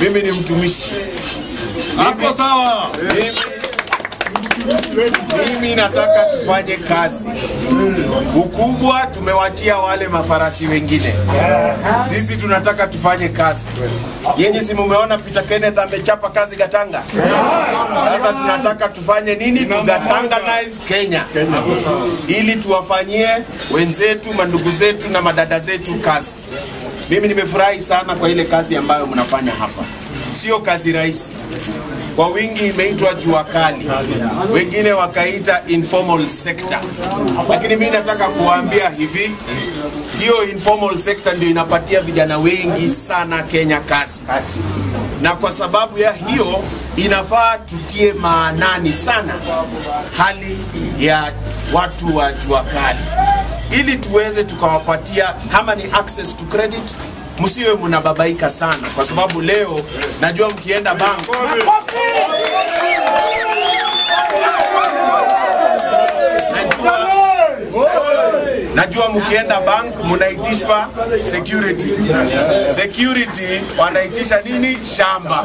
mimi ni mtumishi. Hapo sawa. Mimi nataka tufanye kazi. Ukubwa tumewachia wale mafarasi wengine, sisi tunataka tufanye kazi. Yenye si mumeona Peter Kenneth amechapa kazi Gatanga. Sasa tunataka tufanye nini? Tugatanganize Kenya ili tuwafanyie wenzetu, mandugu zetu na madada zetu kazi. Mimi nimefurahi sana kwa ile kazi ambayo mnafanya hapa, sio kazi rahisi. Kwa wingi imeitwa jua kali, wengine wakaita informal sector, lakini mimi nataka kuwaambia hivi, hiyo informal sector ndio inapatia vijana wengi sana Kenya kazi, na kwa sababu ya hiyo inafaa tutie maanani sana hali ya watu wa jua kali ili tuweze tukawapatia kama ni access to credit msiwe mnababaika sana, kwa sababu leo najua mkienda bank najua, najua mkienda bank mnaitishwa security. Security wanaitisha nini? Shamba.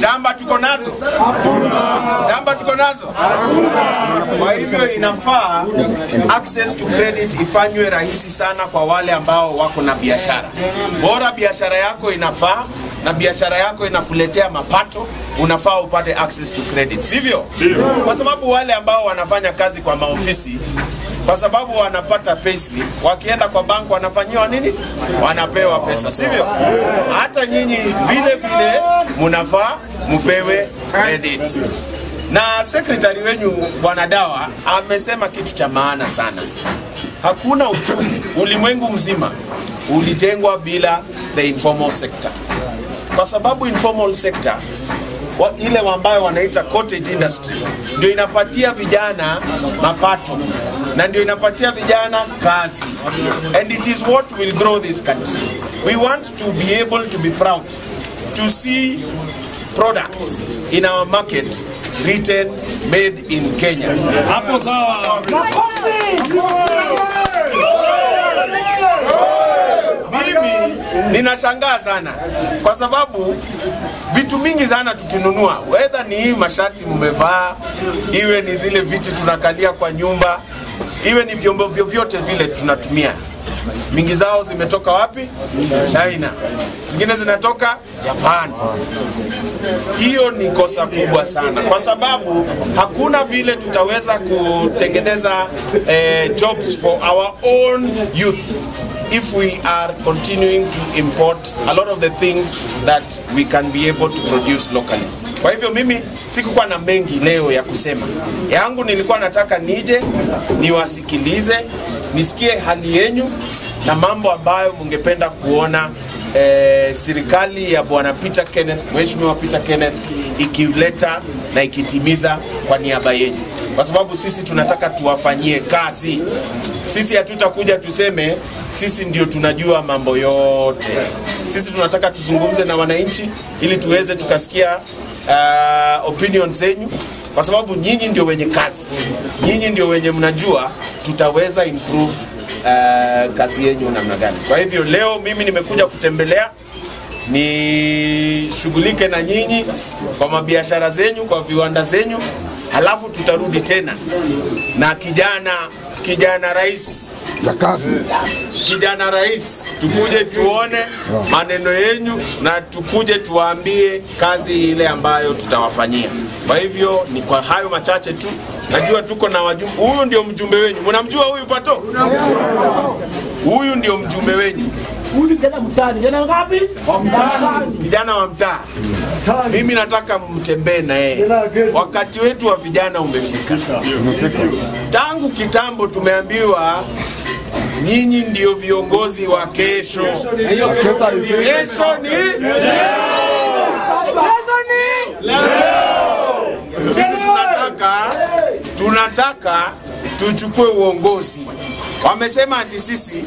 Shamba tuko nazo? Shamba tuko nazo? Kwa hivyo inafaa access to credit ifanywe rahisi sana kwa wale ambao wako na biashara. Bora biashara yako inafaa na biashara yako inakuletea mapato, unafaa upate access to credit, sivyo? Kwa sababu wale ambao wanafanya kazi kwa maofisi kwa sababu wanapata payslip, wakienda kwa bank wanafanyiwa nini? Wanapewa pesa, sivyo? Hata nyinyi vile vile munafaa mupewe credit. Na sekretari wenyu bwana Dawa amesema kitu cha maana sana. Hakuna uchumi ulimwengu mzima ulijengwa bila the informal sector, kwa sababu informal sector wa, ile ambayo wanaita cottage industry. Ndio inapatia vijana mapato na ndio inapatia vijana kazi. And it is what will grow this country. We want to be able to be proud to see products in our market written made in Kenya. Hapo sawa. mimi ninashangaa sana. Kwa sababu vitu mingi sana tukinunua, wedha ni hii mashati mmevaa, iwe ni zile viti tunakalia kwa nyumba, iwe ni vyombo vyovyote vile tunatumia, mingi zao zimetoka wapi? China, zingine zinatoka Japan. Hiyo ni kosa kubwa sana, kwa sababu hakuna vile tutaweza kutengeneza eh, jobs for our own youth if we are continuing to import a lot of the things that we can be able to produce locally. Kwa hivyo mimi sikukuwa na mengi leo ya kusema. Yangu nilikuwa nataka nije niwasikilize, nisikie hali yenyu na mambo ambayo mungependa kuona eh, serikali ya bwana Peter Kenneth, Mheshimiwa Peter Kenneth ikileta na ikitimiza kwa niaba yenu, kwa sababu sisi tunataka tuwafanyie kazi. Sisi hatutakuja tuseme sisi ndio tunajua mambo yote. Sisi tunataka tuzungumze na wananchi ili tuweze tukasikia uh, opinion zenyu, kwa sababu nyinyi ndio wenye kazi, nyinyi ndio wenye mnajua tutaweza improve uh, kazi yenyu namna gani. Kwa hivyo leo mimi nimekuja kutembelea nishughulike na nyinyi kwa mabiashara zenyu, kwa viwanda zenyu, halafu tutarudi tena na kijana kijana rais. Kijana rais, tukuje tuone maneno yenyu na tukuje tuwaambie kazi ile ambayo tutawafanyia. Kwa hivyo ni kwa hayo machache tu, najua tuko na wajumbe. Huyu ndio mjumbe wenyu, mnamjua huyu Pato? Huyu ndio mjumbe wenyu, Huyu kijana wa mtaa. Mimi nataka mtembee na yeye. Wakati wetu wa vijana umefika. Tangu kitambo tumeambiwa nyinyi ndio viongozi wa kesho. Kesho ni sisi tunataka tuchukue uongozi. Wamesema ati sisi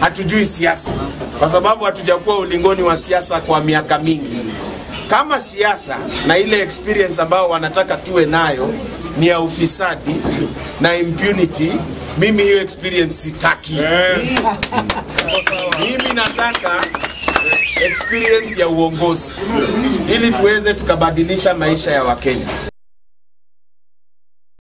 hatujui siasa kwa sababu hatujakuwa ulingoni wa siasa kwa miaka mingi. Kama siasa na ile experience ambayo wanataka tuwe nayo ni ya ufisadi na impunity, mimi hiyo experience sitaki. Mimi nataka experience ya uongozi ili tuweze tukabadilisha maisha ya Wakenya.